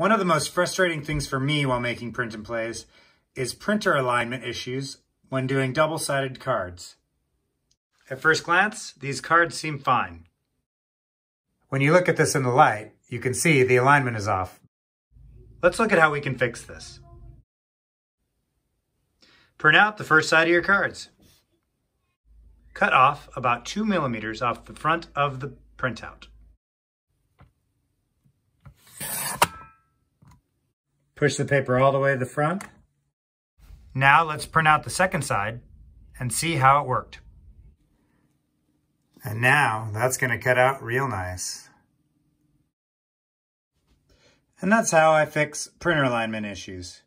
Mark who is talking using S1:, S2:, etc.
S1: One of the most frustrating things for me while making print and plays is printer alignment issues when doing double-sided cards. At first glance, these cards seem fine. When you look at this in the light, you can see the alignment is off. Let's look at how we can fix this. Print out the first side of your cards. Cut off about two millimeters off the front of the printout. Push the paper all the way to the front. Now let's print out the second side and see how it worked. And now that's going to cut out real nice. And that's how I fix printer alignment issues.